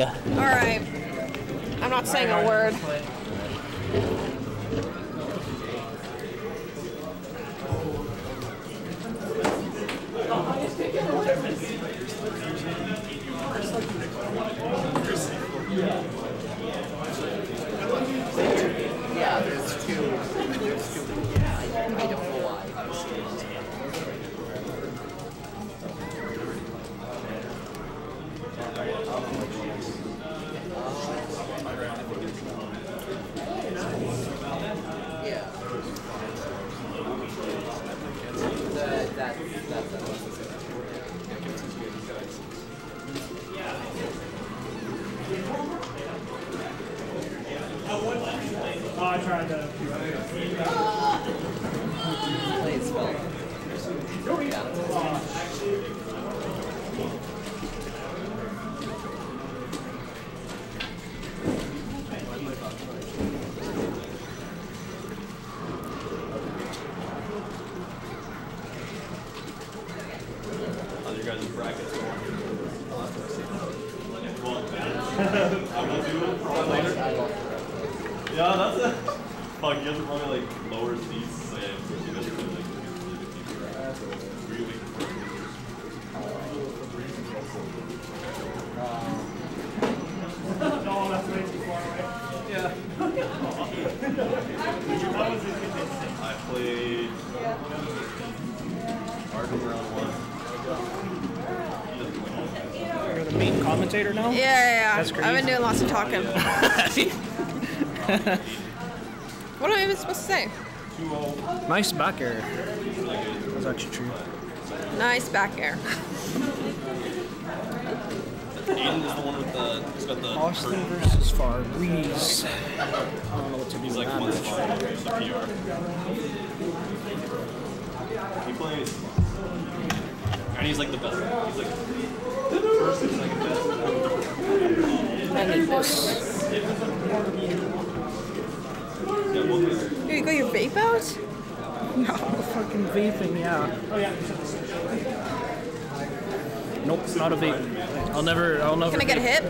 Yeah. Alright. I'm not saying a word. Yeah, Tried to. Play it spell. Yeah. That's a. Fuck, you guys are probably like lower seats, and you guys are really like really good people. Really No, that's way too far away. Yeah. I played Arden round one. You're the main commentator now? Yeah, yeah, yeah. That's great. I've been doing lots of talking. what am I even supposed to say? nice back air. That's actually true. Nice back air. Aiden is the one with the. He's got the. Austin curtain. versus Fabrice. I don't know what to do He's with like that one match. spot over the PR. He plays. And he's like the best. He's like first and second best. And then this. Yeah, both ways. Here you got your vape out? No, fucking vaping, yeah. Oh yeah. Nope, not a vape. I'll never, I'll never. Can I get a vape. hit?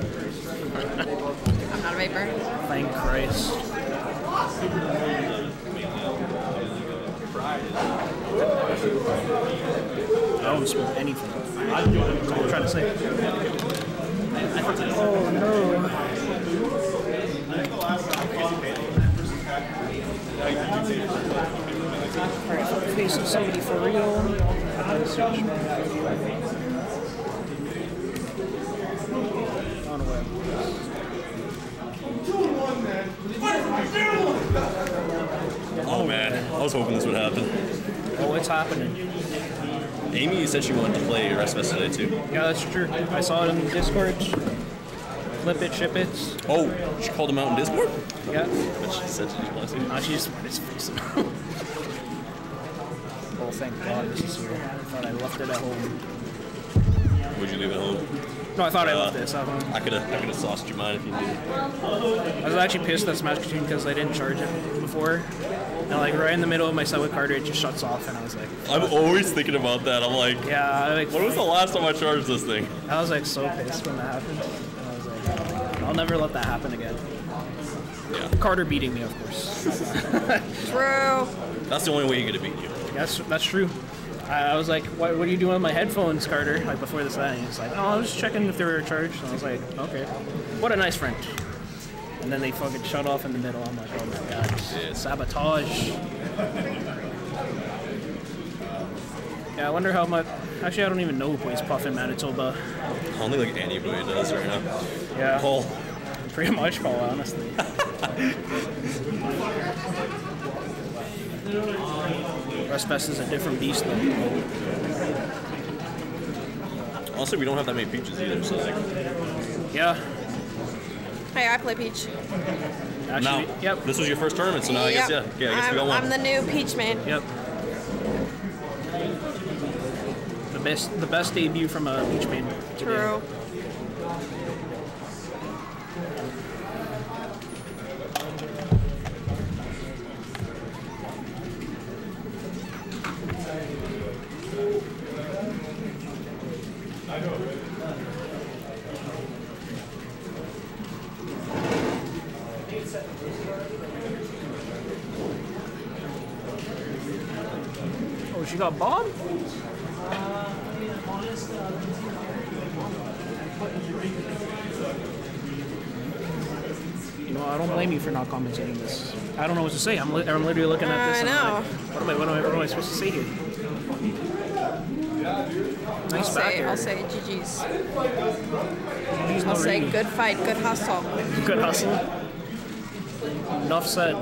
I'm not a vapor. Thank Christ. I don't smoke anything. That's all I'm trying to say. Oh no. Facing somebody for real. I gotta search. I don't know where. Oh man, I was hoping this would happen. Oh, it's happening. Amy said she wanted to play Restfest today too. Yeah, that's true. I saw it in Discord. Flip it, ship it. Oh, she called him out in Discord? Yeah. But she said she wanted to. She just wanted to face him. oh, thank God this is here. I thought I left it at home. Would you leave it home? No, I thought I Uh, left this at home. I could have I could have sauced your mind if you did. I was actually pissed at Smash Machine because I didn't charge it before. And like right in the middle of my subway carter, it just shuts off, and I was like, I'm always thinking about that. I'm like, yeah, I, like, when was the last time I charged this thing? I was like so pissed when that happened. And I was like, I'll never let that happen again. Yeah. Carter beating me, of course. True. That's the only way you're gonna beat you. That's that's true. I, I was like, what, what are you doing with my headphones, Carter? Like before this, and he's like, oh, I was just checking if they were charged. And I was like, okay. What a nice friend. And then they fucking shut off in the middle. I'm like, oh my god, Yeah. sabotage. Yeah, I wonder how much. Actually, I don't even know who plays Puff in Manitoba. I don't think like anybody does right now. Yeah, Paul. pretty much, Paul. Honestly. Restfest is a different beast, though. Also, we don't have that many peaches either, so like. Yeah. Hey, I play Peach. Actually, Now, yep. this was your first tournament, so now I guess yeah, yeah, I guess I'm, we got one. I'm the new Peach man. Yep. The best, the best debut from a Peach main. today. True. She got bombed? You know, I don't blame you for not commentating this. I don't know what to say. I'm, li- I'm literally looking at this. I know. like, what, am I, what, am I, what am I supposed to say here? I'll say. I'll say GG's. He's I'll say really- good fight, good hustle. Good hustle. Enough said.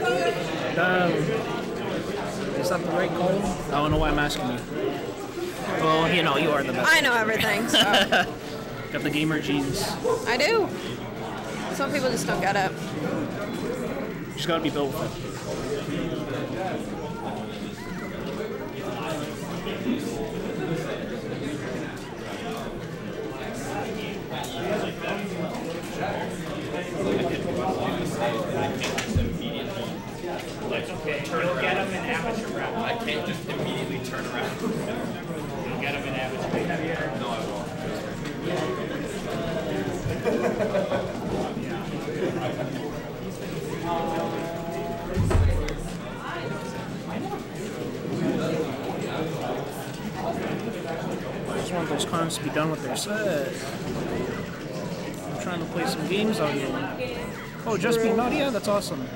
Um, is that the right call? I don't know why I'm asking you. Well, you know, you are the best. I know everything, so Got the gamer genes. I do. Some people just don't get it. You just gotta be built with it. Okay, you'll get them in amateur round. I can't just immediately turn around. You'll get them in amateur. No, I won't. I just want those cons to be done with their set. I'm trying to play some games on you. Oh, just be naughty? Yeah, that's awesome.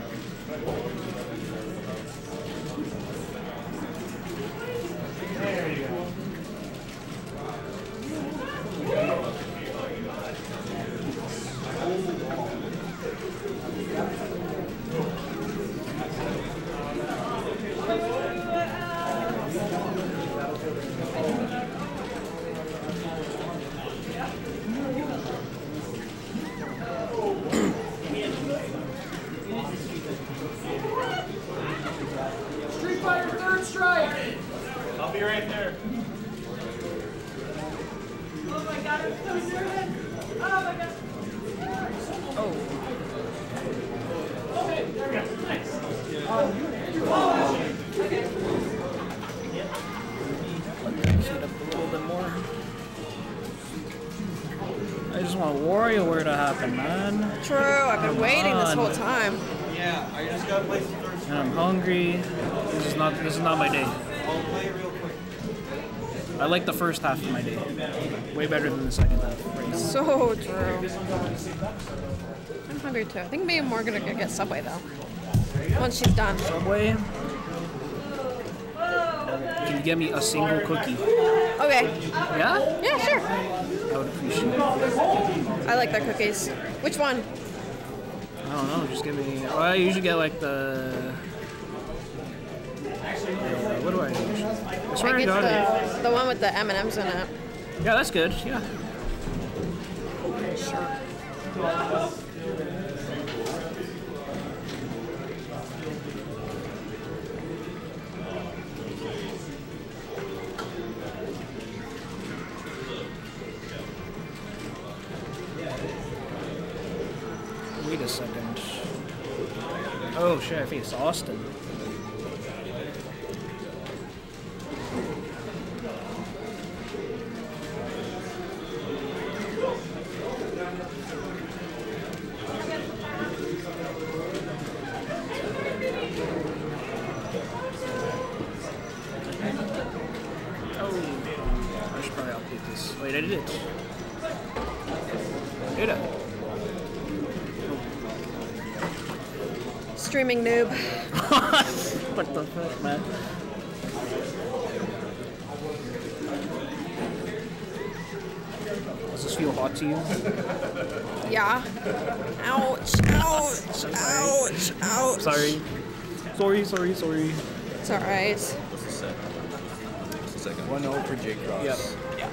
Want WarioWare to happen, man. True, I've been waiting this whole time. Yeah, I just gotta play some third And I'm hungry. This is not this is not my day. I'll play real quick. I like the first half of my day. Way better than the second half right now. So true. I'm hungry too. I think me and Morgan are gonna get Subway though. Once she's done. Subway. Can you get me a single cookie? Okay. Yeah? Yeah, sure. I would appreciate it. I like their cookies. Which one? I don't know, just give me. Well, I usually get like the. Uh, what do I usually? I swear I I get got it. the, the one with the M&Ms in it. Yeah, that's good. Yeah. Oh shit, I think it's Austin. Oh, I should probably update this. Wait, I did it. Did I? Streaming noob. what the fuck, man? Does this feel hot to you? Yeah. Ouch. Ouch. Ouch. Ouch. Sorry. Sorry, sorry, sorry. It's alright. What's the set? What's the second 1 0 for Jake Cross. Yep.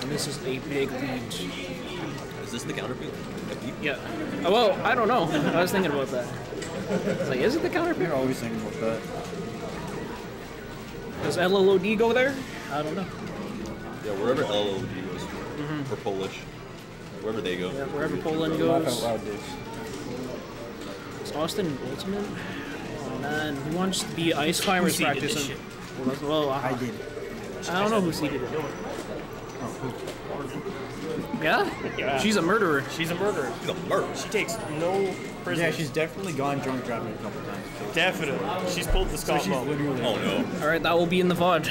And this is a big lead. Is this the counterpick? Beat? Yeah. Oh, well, I don't know. I was thinking about that. It's like, is it the counterpick? You're always thinking about that. Does LLOD go there? I don't know. Yeah, wherever LLOD goes. Mm-hmm. Or Polish. Wherever they go. Yeah, wherever Poland goes. loud, dude. Is Austin ultimate? Oh man, who wants to be ice climbers practicing? Well, that's- well, I, I did. I don't know oh, who seeded it. Yeah? Yeah. She's a murderer. She's a murderer. She's a murderer. She takes no prisoners. Yeah, she's definitely gone drunk driving a couple times. definitely. She's pulled the So Scott she's literally. Oh no. All right, that will be in the VOD.